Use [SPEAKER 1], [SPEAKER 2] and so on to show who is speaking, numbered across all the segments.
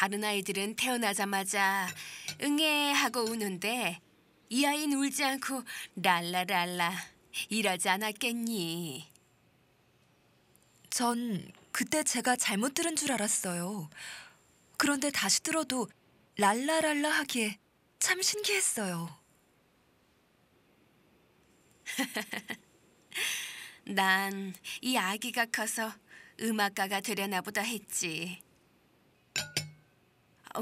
[SPEAKER 1] 다른 아이들은 태어나자마자 응애 하고 우는데 이 아이는 울지 않고 랄라랄라 이러지 않았겠니?
[SPEAKER 2] 전 그때 제가 잘못 들은 줄 알았어요. 그런데 다시 들어도 랄라랄라 하기에 참 신기했어요.
[SPEAKER 1] 난 이 아기가 커서 음악가가 되려나 보다 했지.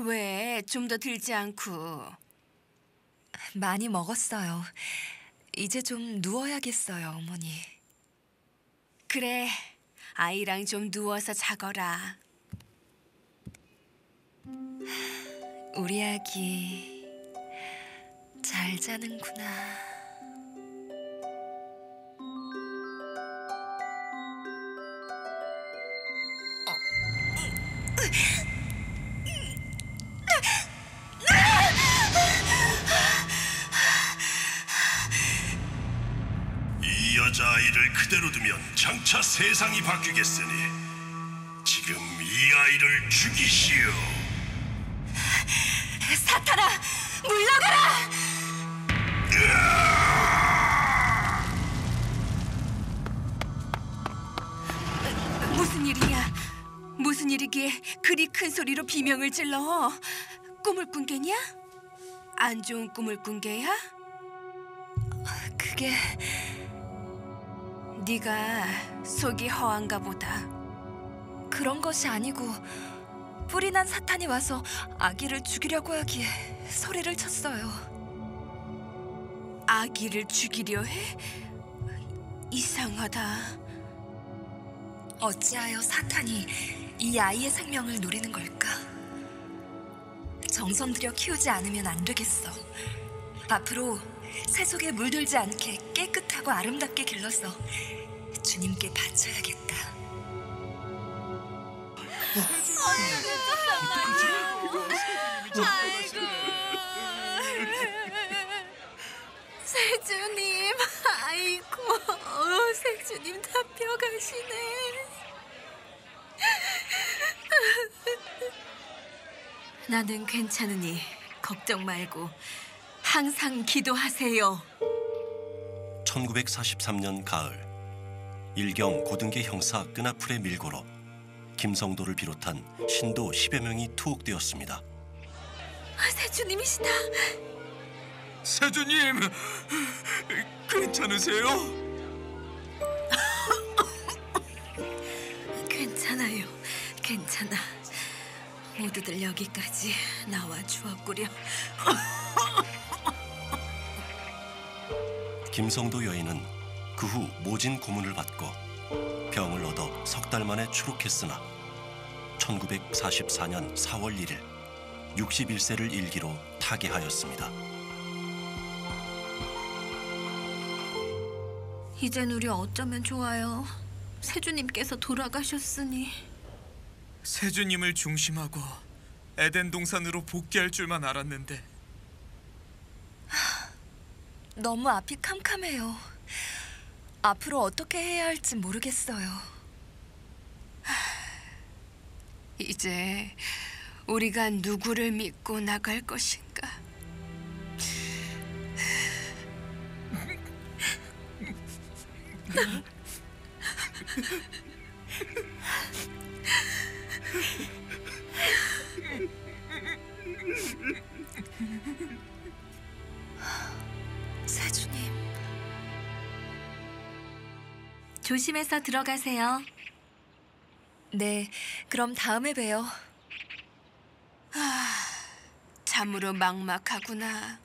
[SPEAKER 1] 왜 좀 더 들지 않고
[SPEAKER 2] 많이 먹었어요. 이제 좀 누워야겠어요, 어머니.
[SPEAKER 1] 그래 아이랑 좀 누워서 자거라.
[SPEAKER 2] 우리 아기 잘 자는구나.
[SPEAKER 3] 아이를 그대로 두면 장차 세상이 바뀌겠으니 지금 이 아이를 죽이시오.
[SPEAKER 1] 사탄아 물러가라! 무슨 일이냐? 무슨 일이기에 그리 큰 소리로 비명을 질러? 꿈을 꾼 게냐? 안 좋은 꿈을 꾼 게야?
[SPEAKER 2] 그게
[SPEAKER 1] 네가 속이 허한가 보다.
[SPEAKER 2] 그런 것이 아니고 뿌리 난 사탄이 와서 아기를 죽이려고 하기에 소리를 쳤어요.
[SPEAKER 1] 아기를 죽이려 해? 이상하다.
[SPEAKER 2] 어찌하여 사탄이 이 아이의 생명을 노리는 걸까? 정성 들여 키우지 않으면 안 되겠어. 앞으로 세속에 물들지 않게 깨끗 하고 아름답게 길러서 주님께 바쳐야겠다.
[SPEAKER 1] 세주님, 아이고, 어, 세주님 잡혀가시네. 나는 괜찮으니 걱정 말고 항상 기도하세요.
[SPEAKER 4] 1943년 가을 일경 고등계 형사 끈아풀의 밀고로 김성도를 비롯한 신도 10여 명이 투옥되었습니다.
[SPEAKER 1] 아, 세주님이시다.
[SPEAKER 5] 세주님 괜찮으세요?
[SPEAKER 1] 괜찮아요. 괜찮아. 모두들 여기까지 나와 주었구려.
[SPEAKER 4] 김성도 여인은 그 후 모진 고문을 받고 병을 얻어 석 달 만에 추록했으나 1944년 4월 1일 61세를 일기로 타계하였습니다.
[SPEAKER 1] 이젠 우리 어쩌면 좋아요. 세주님께서 돌아가셨으니.
[SPEAKER 5] 세주님을 중심하고 에덴 동산으로 복귀할 줄만 알았는데
[SPEAKER 2] 너무 앞이 캄캄해요. 앞으로 어떻게 해야 할지 모르겠어요.
[SPEAKER 1] 이제 우리가 누구를 믿고 나갈 것인가?
[SPEAKER 2] 세주님.
[SPEAKER 1] 조심해서 들어가세요.
[SPEAKER 2] 네, 그럼 다음에 봬요.
[SPEAKER 1] 참으로 막막하구나.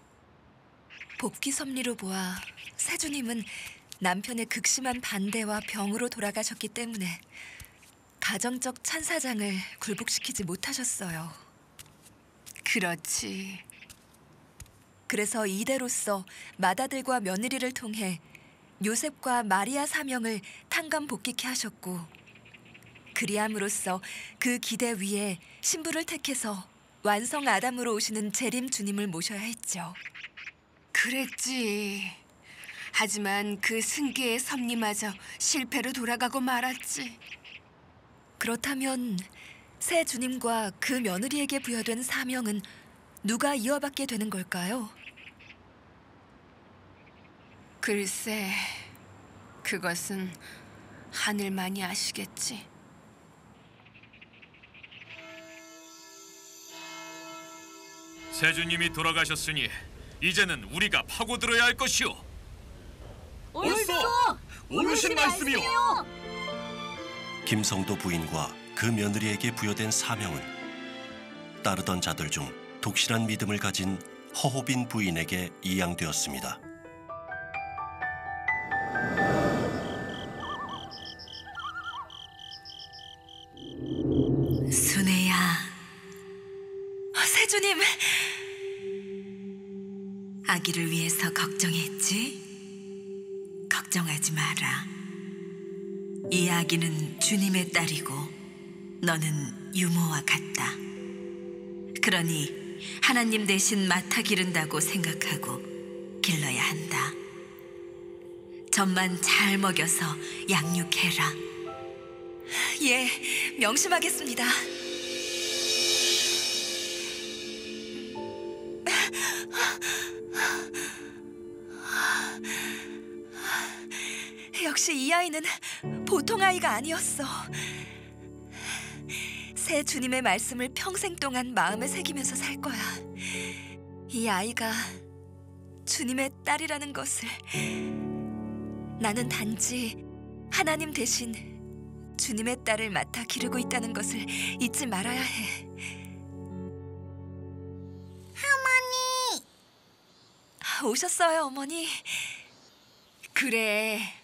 [SPEAKER 2] 복귀 섭리로 보아 세주님은 남편의 극심한 반대와 병으로 돌아가셨기 때문에 가정적 찬사장을 굴복시키지 못하셨어요.
[SPEAKER 1] 그렇지.
[SPEAKER 2] 그래서 이대로서 맏아들과 며느리를 통해 요셉과 마리아 사명을 탕감 복귀케 하셨고 그리함으로써 그 기대 위에 신부를 택해서 완성 아담으로 오시는 재림 주님을 모셔야 했죠.
[SPEAKER 1] 그랬지. 하지만 그 승계의 섭리마저 실패로 돌아가고 말았지.
[SPEAKER 2] 그렇다면 새 주님과 그 며느리에게 부여된 사명은 누가 이어받게 되는 걸까요?
[SPEAKER 1] 글쎄, 그것은 하늘만이 아시겠지.
[SPEAKER 5] 세주님이 돌아가셨으니 이제는 우리가 파고들어야 할 것이오.
[SPEAKER 6] 옳소!
[SPEAKER 3] 어르신 말씀이요.
[SPEAKER 4] 김성도 부인과 그 며느리에게 부여된 사명은 따르던 자들 중 독실한 믿음을 가진 허호빈 부인에게 이양되었습니다.
[SPEAKER 2] 위해서 걱정했지? 걱정하지 마라. 이 아기는 주님의 딸이고 너는 유모와 같다. 그러니 하나님 대신 맡아 기른다고 생각하고 길러야 한다. 젖만 잘 먹여서 양육해라. 예, 명심하겠습니다. 역시 이 아이는 보통 아이가 아니었어. 새 주님의 말씀을 평생 동안 마음에 새기면서 살 거야. 이 아이가 주님의 딸이라는 것을 나는 단지 하나님 대신 주님의 딸을 맡아 기르고 있다는 것을 잊지 말아야 해. 어머니. 오셨어요, 어머니.
[SPEAKER 1] 그래.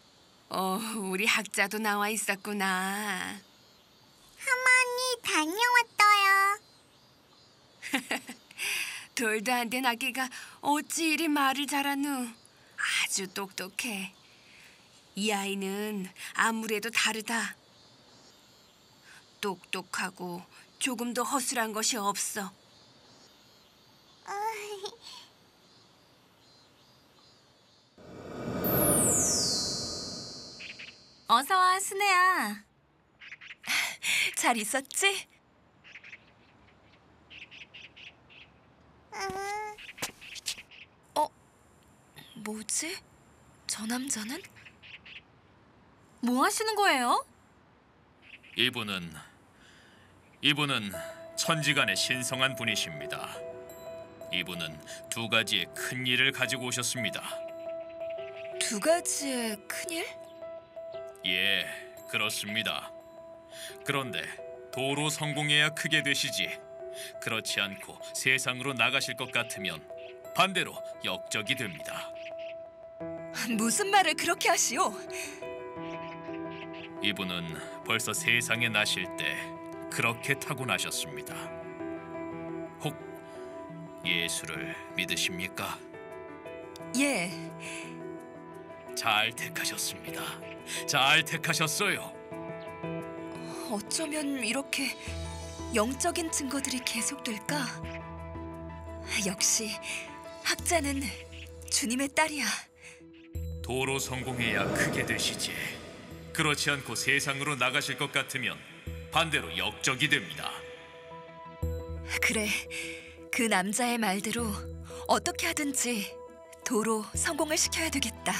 [SPEAKER 1] 어, 우리 학자도 나와 있었구나.
[SPEAKER 6] 할머니 다녀왔어요.
[SPEAKER 1] 돌도 안 된 아기가 어찌 이리 말을 잘하누. 아주 똑똑해. 이 아이는 아무래도 다르다. 똑똑하고 조금 도 허술한 것이 없어.
[SPEAKER 6] 어서 와, 순애야.
[SPEAKER 2] 잘 있었지? 어? 뭐지? 저 남자는?
[SPEAKER 6] 뭐 하시는 거예요?
[SPEAKER 5] 이분은 이분은 천지간의 신성한 분이십니다. 이분은 두 가지의 큰 일을 가지고 오셨습니다.
[SPEAKER 2] 두 가지의 큰일?
[SPEAKER 5] 예, 그렇습니다. 그런데 도로 성공해야 크게 되시지. 그렇지 않고 세상으로 나가실 것 같으면 반대로 역적이 됩니다.
[SPEAKER 2] 무슨 말을 그렇게 하시오?
[SPEAKER 5] 이분은 벌써 세상에 나실 때 그렇게 타고나셨습니다. 혹 예수를 믿으십니까?
[SPEAKER 2] 예,
[SPEAKER 5] 잘 택하셨습니다. 잘 택하셨어요.
[SPEAKER 2] 어쩌면 이렇게 영적인 증거들이 계속될까? 역시 학자는 주님의 딸이야.
[SPEAKER 5] 도로 성공해야 크게 되시지. 그렇지 않고 세상으로 나가실 것 같으면 반대로 역적이 됩니다.
[SPEAKER 2] 그래, 그 남자의 말대로 어떻게 하든지 도로 성공을 시켜야 되겠다.